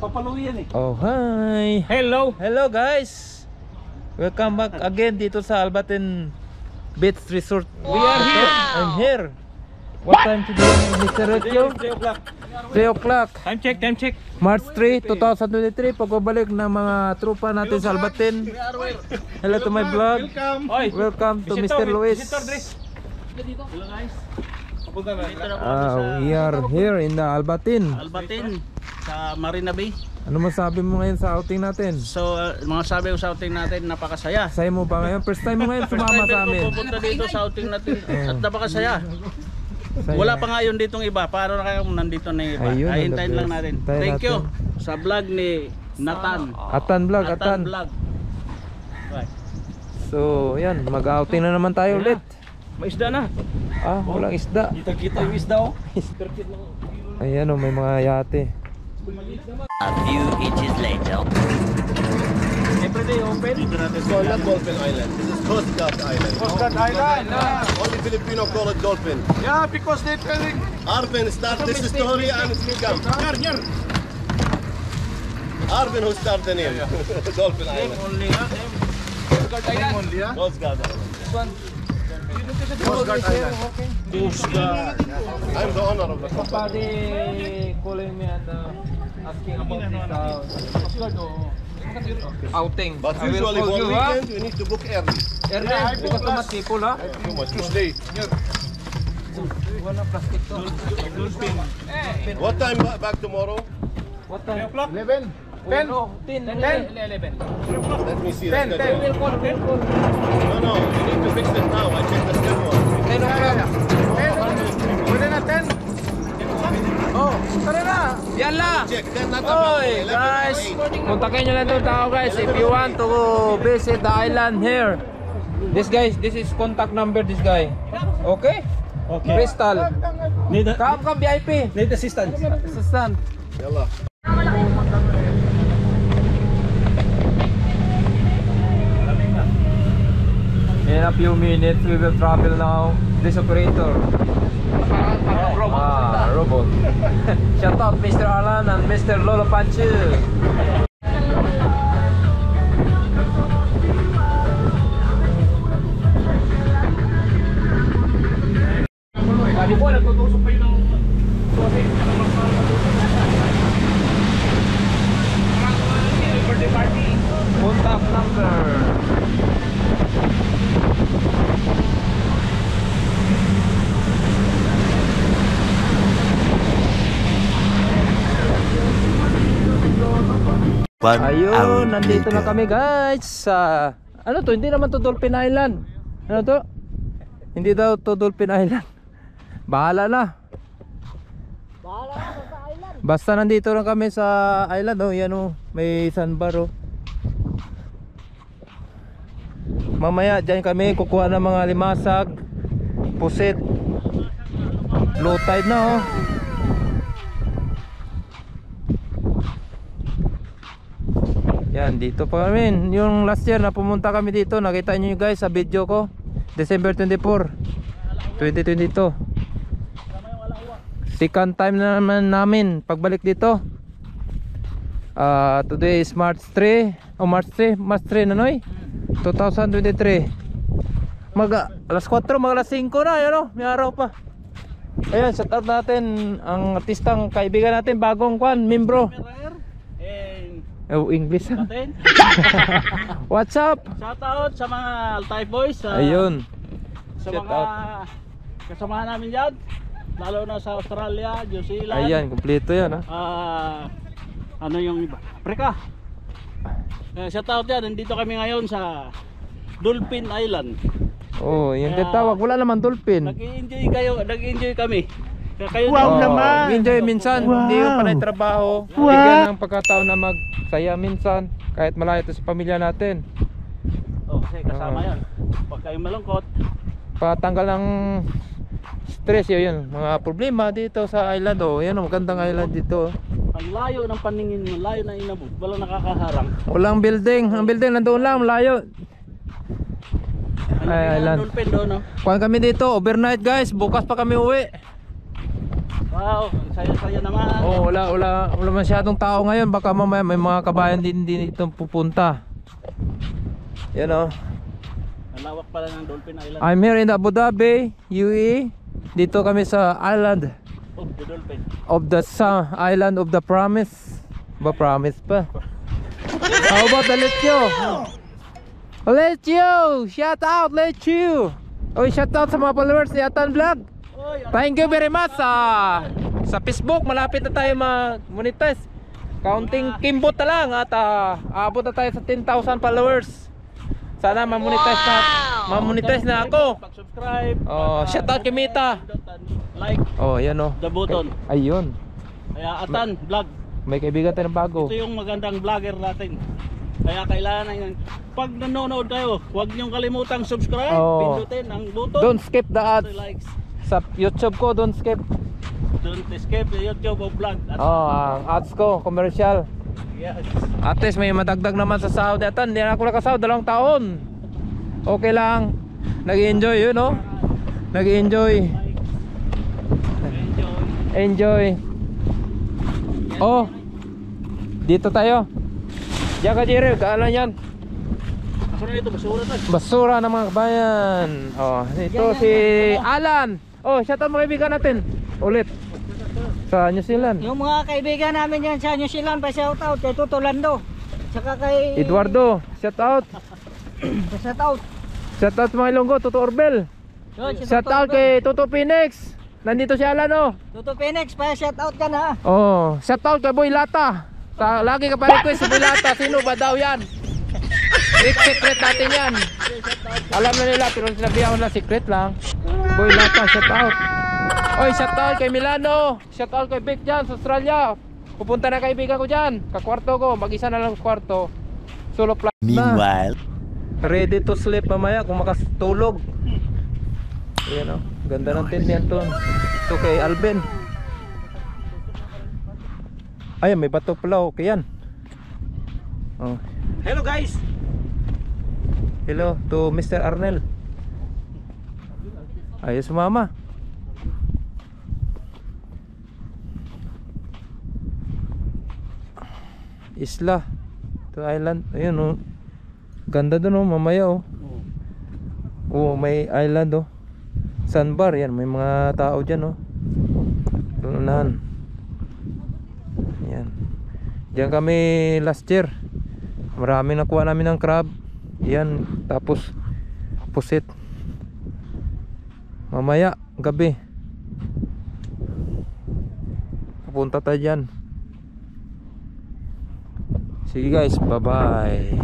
Papaluwi yan eh. Oh, hi. Hello. Hello guys. Welcome back again dito sa Albaten Beach Resort. We are here. I'm here. What time today, Mr. Retio? 3 o'clock. 3 o'clock. Time check, time check. March 3, 2023. Pagbabalik ng mga trupa natin sa Albaten. Hello to my vlog. Oy. Welcome to Mr. Luis. Ah, we are here in the Albatin. Albatin sa Marina Bay. Ano masabi mo ngayon sa outing natin? So, uh, mga sabi ko sa outing natin, napakasaya. Sa'yo mo ba ngayon? First time mo ngayon First sumama time sa amin. pupunta dito sa outing natin at napakasaya. Sa'yo. Wala pa nga yun ditong iba. Paano na kung nandito na yung iba? Ayun, Ay, hintayin ang lang natin. Hintayin Thank you natin. sa vlog ni Nathan. Atan vlog, Atan. Vlog. Right. So, yan, mag-outing na naman tayo ulit. May isda na. Ah, walang isda. Kita-kita yung isda oh. Ayan oh, may mga yate. A few inches later. Every day open. So not Dolphin Island. This is Coast Guard Island. Coast Guard Island. Only Filipino call it Dolphin. Yeah, because they telling. Arvin start this story and come. Arvin who started the name. Dolphin Island. Only, ah, eh. Coast Guard Island. Coast Guard Island. I'm the owner of the company. Somebody calling me and uh, asking about this uh, outing. But I will usually call for you, huh? weekend you need to book early. Early, because too much people, huh? Too much. Tuesday. Wala plastic to. What time back tomorrow? What time? 11. 10? No, 10. 10. Let me see. 10, the 10. schedule. We'll call, we'll call. No, no. You need to fix it now. I check the schedule. 10 o'clock. Pwede na 10. Oh, tara na. Yala. Check. Then not about Oy, 11 or guys. 8. Kontakin nyo lang itong tao, guys. If you want to visit the island here. This guys, this is contact number this guy. Okay? Okay. Crystal. Need, Come, come, VIP. need assistance. Assistant. Yalla. Few minutes, we will travel now. This operator. Ah, robot. Shout out Mr. Alan and Mr. Lolo Panchu. Hour Ayun, nandito na kami guys sa ano to, hindi naman to Dolphin Island. Ano to? Hindi daw to Dolphin Island. Bahala na. Basta nandito na kami sa island oh, yan oh, may sandbar oh. Mamaya diyan kami kukuha ng mga limasag, pusit. Low tide na oh. Yan, dito pa kami. Yung last year na pumunta kami dito, nakita nyo guys sa video ko. December 24, 2022. Second time na naman namin pagbalik dito. Ah, today is March 3, o March 3, March 3 na noy. 2023. Mag alas 4, mag alas 5 na, yan oh, may araw pa. Ayan, shout out natin ang artistang kaibigan natin, bagong kwan, membro. Eh, Oh, English. What's up? Shout out sa mga Altai Boys. sa- Ayun. Sa Shout mga out. kasamahan namin dyan. Lalo na sa Australia, New Zealand. Ayan, kumpleto yan ha. Ah, ano yung iba? Africa. Uh, shout out yan. Nandito kami ngayon sa Dolphin Island. Oh, yung Kaya- tatawag, wala naman dolphin. Nag-enjoy kayo, nag-enjoy kami. Kaya kayo Oh, din. Enjoy minsan, hindi yung panay trabaho. Bigyan ng pagkataon na magsaya minsan, kahit malayo ito sa pamilya natin. Oh, kasi kasama Ah. yan. Pag kayo malungkot, Patanggal ng stress yun, yun. Mga problema dito sa island. Oh, yan, oh, magandang island dito. oh. ang layo ng paningin mo, layo ng inabot, walang nakakaharang. Walang building. Ang building nandoon lang, malayo. Ano Ay, yung island. Doon, no? Kuhan kami dito, overnight guys. Bukas pa kami uwi. Wow, saya-saya naman. Oh, wala wala wala masyadong tao ngayon. Baka mamaya may mga kabayan din din dito pupunta. Yan oh. Malawak pala ng Dolphin Island. I'm here in Abu Dhabi, UAE. Dito kami sa island Oh, the Dolphin. of the sa island of the promise. Ba promise pa? How about the Lechio? Lechio! Shout out Lechio! Oy, shout out sa mga followers ni Atan Vlog. Thank you very much sa sa Facebook. Malapit na tayo mag-monetize. Counting kimbot na lang at ah, aabot na tayo sa 10,000 followers. Sana ma-monetize na ma-monetize na ako. Pag-subscribe. Oh, shout out kay Mita. Like Oh, yan oh. the button. Ayun. Kaya Atan, vlog. May kaibigan tayo ng bago. Ito yung magandang vlogger natin. Kaya kailangan na yun. Pag nanonood kayo, huwag niyong kalimutang subscribe, Oo. pindutin ang button. Don't skip the ads. likes. Sa YouTube ko, don't skip. Don't the YouTube o vlog. At, Oh, ang ads ko, commercial. yes. At least may madagdag naman sa sahod natin. Hindi na ako nakasahod dalawang taon. Okay lang. Nag-enjoy yun, no? Nag-enjoy. Enjoy. Enjoy. Oh. Dito tayo. Diyan ka, Jerry. Kaalan yan. Ako na ito, basura to. Basura ng mga kabayan. Oh, ito si Alan. Oh, shout out mga kaibigan natin. Ulit. Sa New Zealand. Yung mga kaibigan namin yan sa New Zealand, pa shout out kay Tuto Lando. Tsaka kay Eduardo, shout out. shout out. Shout out mga Ilonggo, Toto Orbel. Yun, si Shout Tuto out kay Toto Phoenix. Nandito si Alan, oh. Tuto Phoenix, pa shout out ka na. Oh, shout out kay Boy Lata. Sa lagi ka pa request si Boy Lata, sino ba daw 'yan? Big secret natin 'yan. Alam na nila pero sinabihan ko na secret lang. Boy Lata, shout out. Oy, shout out kay Milano. Shout out kay Vic dyan sa Australia. Pupunta na kaibigan ko dyan. Kakwarto ko, mag-isa na lang kwarto. Solo na. Meanwhile, Ready to sleep mamaya kung makatulog. Ayan o. Ganda ng tent niyan to. Ito kay Alvin. Ay, may bato pala. Okay yan. Oh. Hello guys! Hello to Mr. Arnel. Ayos mama. Isla. To island. Ayun oh. Ganda dun oh, mamaya oh. Oh, may island oh. Sandbar yan, may mga tao diyan oh. Lunan. Yan. Diyan kami last year. Marami nakuha namin ng crab. Yan, tapos pusit. Mamaya, gabi. Pupunta tayo dyan. Sige guys, bye bye.